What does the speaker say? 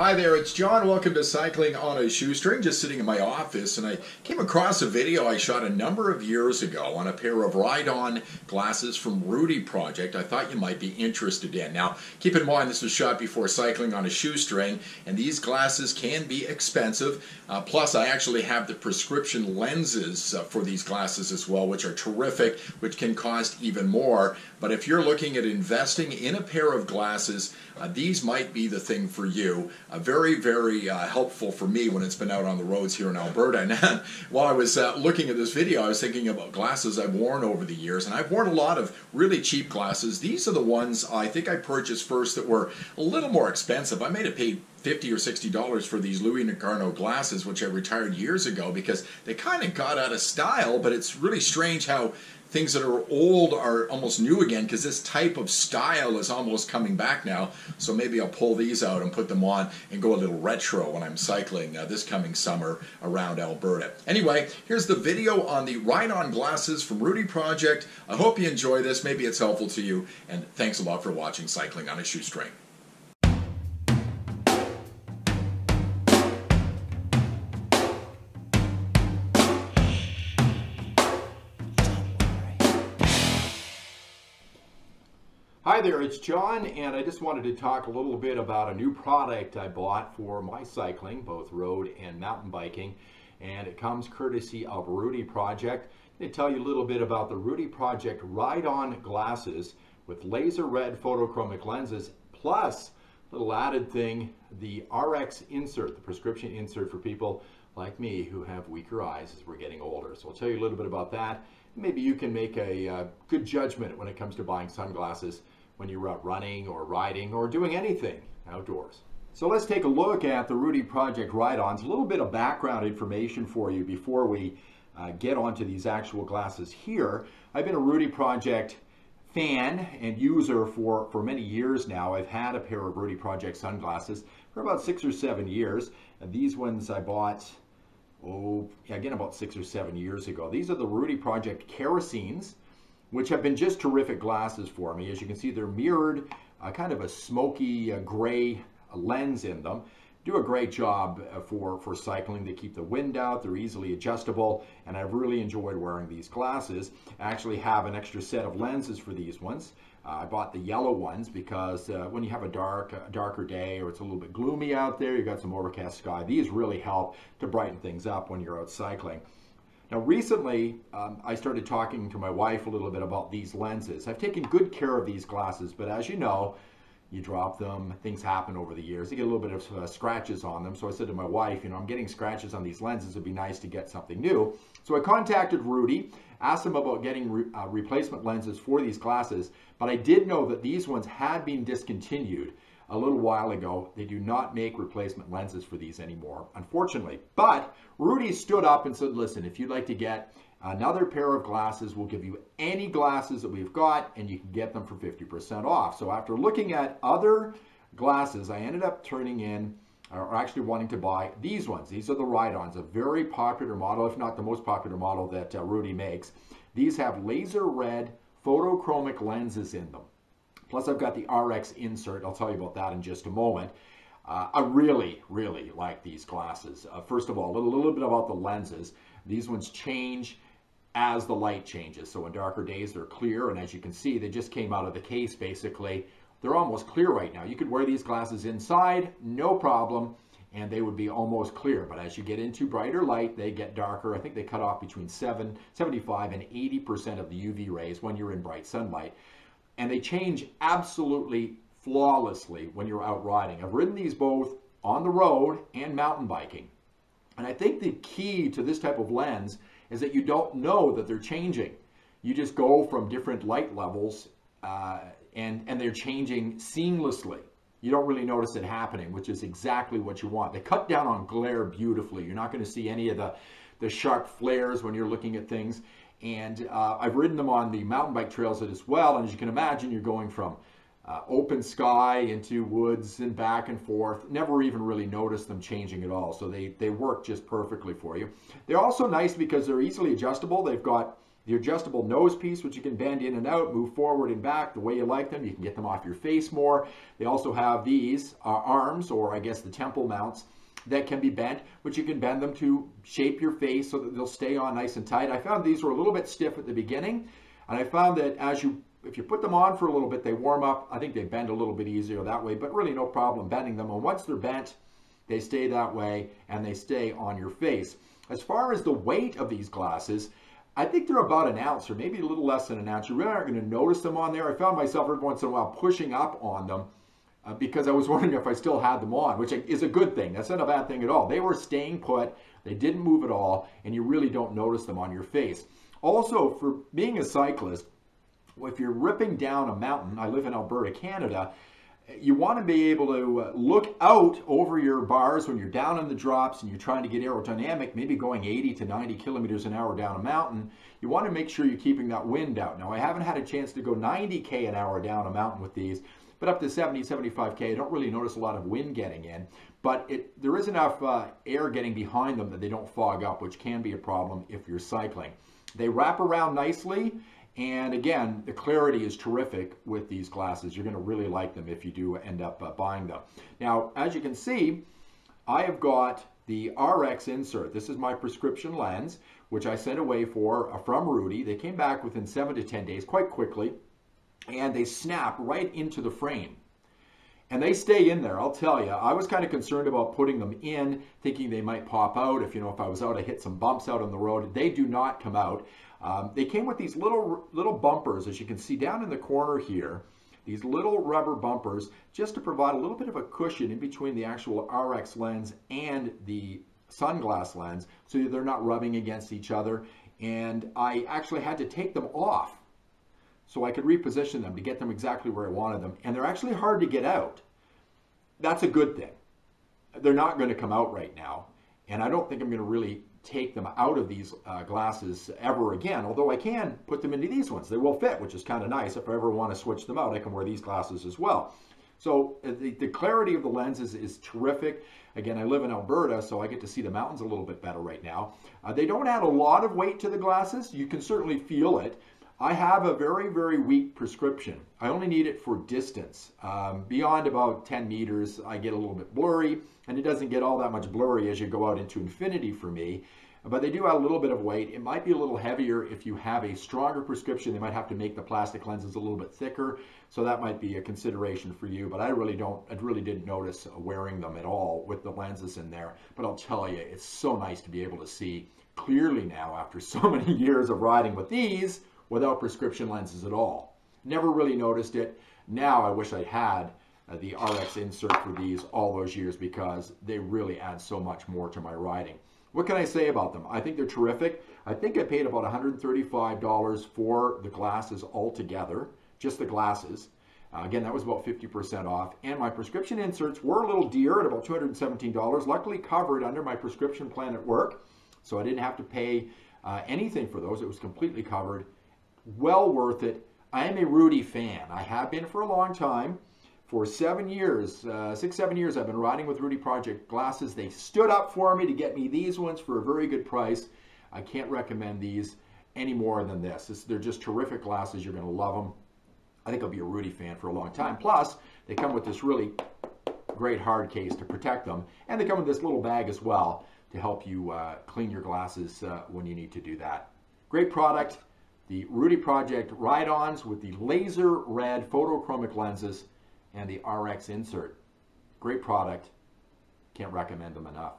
Hi there, it's John. Welcome to Cycling on a Shoestring. Just sitting in my office, and I came across a video I shot a number of years ago on a pair of Rydon glasses from Rudy Project. I thought you might be interested in. Now, keep in mind this was shot before cycling on a shoestring, and these glasses can be expensive. Uh, plus, I actually have the prescription lenses uh, for these glasses as well, which are terrific, which can cost even more. But if you're looking at investing in a pair of glasses, uh, these might be the thing for you uh, very, very uh, helpful for me when it's been out on the roads here in Alberta. And while I was uh, looking at this video, I was thinking about glasses I've worn over the years, and I've worn a lot of really cheap glasses. These are the ones I think I purchased first that were a little more expensive. I may have paid 50 or 60 dollars for these Louis Garneau glasses which I retired years ago because they kind of got out of style but it's really strange how things that are old are almost new again because this type of style is almost coming back now. So maybe I'll pull these out and put them on and go a little retro when I'm cycling uh, this coming summer around Alberta. Anyway, here's the video on the Rydon glasses from Rudy Project. I hope you enjoy this. Maybe it's helpful to you. And thanks a lot for watching Cycling on a Shoestring. Hi there, it's John, and I just wanted to talk a little bit about a new product I bought for my cycling, both road and mountain biking, and it comes courtesy of Rudy Project. They tell you a little bit about the Rudy Project Rydon glasses with laser red photochromic lenses, plus little added thing, the RX insert, the prescription insert for people like me who have weaker eyes as we're getting older. So I'll tell you a little bit about that. Maybe you can make a uh, good judgment when it comes to buying sunglasses when you're out running or riding or doing anything outdoors. So let's take a look at the Rudy Project Rydons. A little bit of background information for you before we uh, get onto these actual glasses here. I've been a Rudy Project fan and user for, for many years now. I've had a pair of Rudy Project sunglasses for about six or seven years. And these ones I bought, oh, again, about six or seven years ago. These are the Rudy Project Kerosenes which have been just terrific glasses for me. As you can see, they're mirrored, uh, kind of a smoky uh, gray lens in them. Do a great job uh, for, for cycling. They keep the wind out, they're easily adjustable, and I've really enjoyed wearing these glasses. I actually have an extra set of lenses for these ones. Uh, I bought the yellow ones because uh, when you have a dark, a darker day or it's a little bit gloomy out there, you've got some overcast sky, these really help to brighten things up when you're out cycling. Now recently, um, I started talking to my wife a little bit about these lenses. I've taken good care of these glasses, but as you know, you drop them, things happen over the years. You get a little bit of uh, scratches on them. So I said to my wife, you know, I'm getting scratches on these lenses. It'd be nice to get something new. So I contacted Rudy, asked him about getting re uh, replacement lenses for these glasses, but I did know that these ones had been discontinued a little while ago. They do not make replacement lenses for these anymore, unfortunately. But Rudy stood up and said, listen, if you'd like to get another pair of glasses, we'll give you any glasses that we've got and you can get them for 50% off. So after looking at other glasses, I ended up turning in or actually wanting to buy these ones. These are the Rydons, a very popular model, if not the most popular model that uh, Rudy makes. These have laser red photochromic lenses in them. Plus I've got the RX insert. I'll tell you about that in just a moment. Uh, I really, really like these glasses. Uh, first of all, a little, little bit about the lenses. These ones change as the light changes. So in darker days, they're clear. And as you can see, they just came out of the case, basically. They're almost clear right now. You could wear these glasses inside, no problem, and they would be almost clear. But as you get into brighter light, they get darker. I think they cut off between 7, 75 and 80% of the UV rays when you're in bright sunlight and they change absolutely flawlessly when you're out riding. I've ridden these both on the road and mountain biking. And I think the key to this type of lens is that you don't know that they're changing. You just go from different light levels uh, and, and they're changing seamlessly. You don't really notice it happening, which is exactly what you want. They cut down on glare beautifully. You're not going to see any of the, the sharp flares when you're looking at things. And uh, I've ridden them on the mountain bike trails as well. And as you can imagine, you're going from uh, open sky into woods and back and forth. Never even really noticed them changing at all. So they, they work just perfectly for you. They're also nice because they're easily adjustable. They've got The adjustable nose piece, which you can bend in and out, move forward and back the way you like them. You can get them off your face more. They also have these uh, arms, or I guess the temple mounts, that can be bent, which you can bend them to shape your face so that they'll stay on nice and tight. I found these were a little bit stiff at the beginning, and I found that as you if you put them on for a little bit, they warm up. I think they bend a little bit easier that way, but really no problem bending them. And once they're bent, they stay that way and they stay on your face. As far as the weight of these glasses, I think they're about an ounce or maybe a little less than an ounce. You really aren't going to notice them on there. I found myself every once in a while pushing up on them uh, because I was wondering if I still had them on, which is a good thing. That's not a bad thing at all. They were staying put, they didn't move at all, and you really don't notice them on your face. Also, for being a cyclist, if you're ripping down a mountain, I live in Alberta, Canada, you want to be able to uh, look out over your bars when you're down in the drops and you're trying to get aerodynamic, maybe going 80 to 90 kilometers an hour down a mountain. You want to make sure you're keeping that wind out. Now, I haven't had a chance to go 90k an hour down a mountain with these, but up to 70, 75k, I don't really notice a lot of wind getting in. But it, there is enough uh, air getting behind them that they don't fog up, which can be a problem if you're cycling. They wrap around nicely and again, the clarity is terrific with these glasses. You're going to really like them if you do end up uh, buying them. Now, as you can see, I have got the RX insert. This is my prescription lens, which I sent away for uh, from Rudy. They came back within seven to 10 days, quite quickly, and they snap right into the frame. And they stay in there, I'll tell you. I was kind of concerned about putting them in, thinking they might pop out. If, you know, if I was out, I hit some bumps out on the road. They do not come out. Um, they came with these little little bumpers, as you can see down in the corner here, these little rubber bumpers, just to provide a little bit of a cushion in between the actual RX lens and the sunglass lens, so they're not rubbing against each other. And I actually had to take them off so I could reposition them to get them exactly where I wanted them. And they're actually hard to get out. That's a good thing. They're not going to come out right now. And I don't think I'm going to really take them out of these uh, glasses ever again, although I can put them into these ones. They will fit, which is kind of nice. If I ever want to switch them out, I can wear these glasses as well. So uh, the, the clarity of the lenses is terrific. Again, I live in Alberta, so I get to see the mountains a little bit better right now. Uh, they don't add a lot of weight to the glasses. You can certainly feel it. I have a very, very weak prescription. I only need it for distance. Um, beyond about 10 meters, I get a little bit blurry, and it doesn't get all that much blurry as you go out into infinity for me. But they do add a little bit of weight. It might be a little heavier if you have a stronger prescription. They might have to make the plastic lenses a little bit thicker, so that might be a consideration for you. But I really don't, I really didn't notice wearing them at all with the lenses in there. But I'll tell you, it's so nice to be able to see clearly now after so many years of riding with these without prescription lenses at all. Never really noticed it. Now I wish I had uh, the RX insert for these all those years because they really add so much more to my riding. What can I say about them? I think they're terrific. I think I paid about $135 for the glasses altogether, just the glasses. Uh, again, that was about 50% off. And my prescription inserts were a little dear at about $217, luckily covered under my prescription plan at work. So I didn't have to pay uh, anything for those. It was completely covered well worth it. I am a Rudy fan. I have been for a long time. For seven years, uh, six, seven years, I've been riding with Rudy Project glasses. They stood up for me to get me these ones for a very good price. I can't recommend these any more than this. this they're just terrific glasses. You're going to love them. I think I'll be a Rudy fan for a long time. Plus, they come with this really great hard case to protect them. And they come with this little bag as well to help you uh, clean your glasses uh, when you need to do that. Great product the Rudy Project Rydons with the laser red photochromic lenses and the RX insert. Great product. Can't recommend them enough.